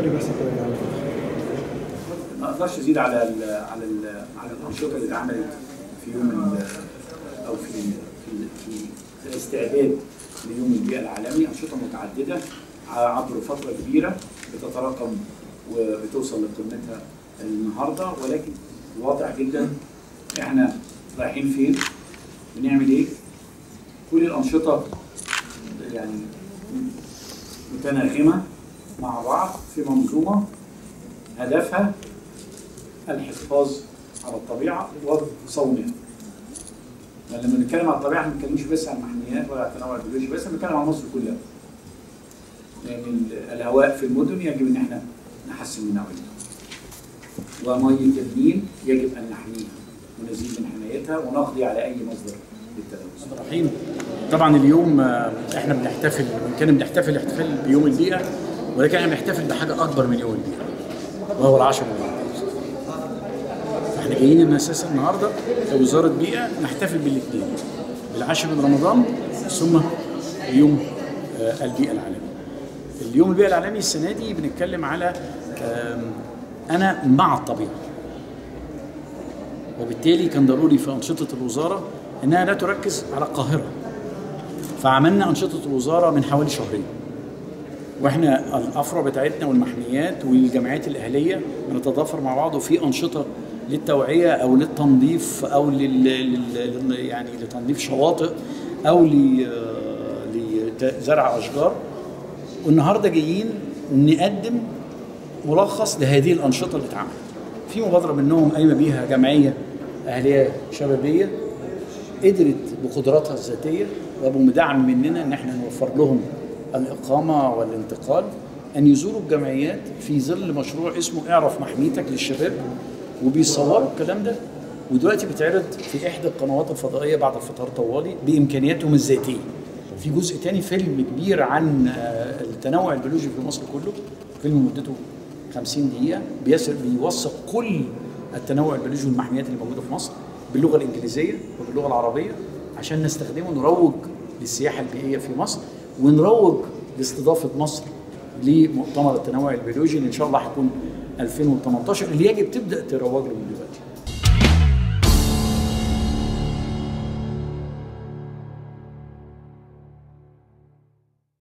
very versatile يعني. ما أقدرش ازيد على ال على ال على الأنشطة اللي اتعملت في يوم أو في في في الاستعداد ليوم البيئة العالمي. أنشطة متعددة عبر فترة كبيرة بتتراكم وبتوصل لقمتها النهارده. ولكن واضح جدا إحنا رايحين فين؟ بنعمل إيه؟ كل الأنشطة يعني متناغمة. مع بعض في منظومة هدفها الحفاظ على الطبيعة وصونها. يعني لما بنتكلم على الطبيعة ما بنتكلمش بس عن المحميات ولا عن التنوع البيولوجي بس بنتكلم عن مصر كلها. يعني ال- الهواء في المدن يجب إن إحنا نحسن من نوعيته. وميه النيل يجب أن نحميها ونزيد من حمايتها ونقضي على أي مصدر للتلوث. طبعا اليوم آه، إحنا بنحتفل وان كان بنحتفل احتفال بيوم البيئة ولكن إحنا بنحتفل بحاجة أكبر من يوم البيئه وهو العشر من رمضان إحنا جايين من أساس النهارده كوزارة بيئة نحتفل بالاثنين بالعاشر من رمضان ثم يوم آه، البيئة العالمي اليوم البيئة العالمي السنة دي بنتكلم على أنا مع الطبيعة. وبالتالي كان ضروري في أنشطة الوزارة إنها لا تركز على القاهرة. فعملنا أنشطة الوزارة من حوالي شهرين. وإحنا الأفرع بتاعتنا والمحميات والجمعيات الأهلية بنتضافر مع بعض وفي أنشطة للتوعية أو للتنظيف أو لل... يعني لتنظيف شواطئ أو ل... لزرع أشجار. والنهاردة جايين نقدم ملخص لهذه الأنشطة اللي اتعملت. في مبادرة منهم قايمة بيها جمعية أهلية شبابية قدرت بقدراتها الذاتية وبمدعم مننا إن إحنا نوفر لهم الإقامة والانتقال أن يزوروا الجمعيات في ظل مشروع اسمه اعرف محميتك للشباب وبيصوروا الكلام ده. ودلوقتي بيتعرض في إحدى القنوات الفضائية بعد الفطار طوالي بإمكانياتهم الذاتية. في جزء تاني فيلم كبير عن آه، التنوع البيولوجي في مصر كله. فيلم مدته 50 دقيقة. بيسر بيوثق كل التنوع البيولوجي والمحميات اللي موجودة في مصر باللغة الإنجليزية وباللغة العربية عشان نستخدمه نروج للسياحة البيئية في مصر. ونروج لاستضافة مصر لمؤتمر التنوع البيولوجي اللي إن شاء الله هيكون 2018 اللي يجب تبدأ تروج له.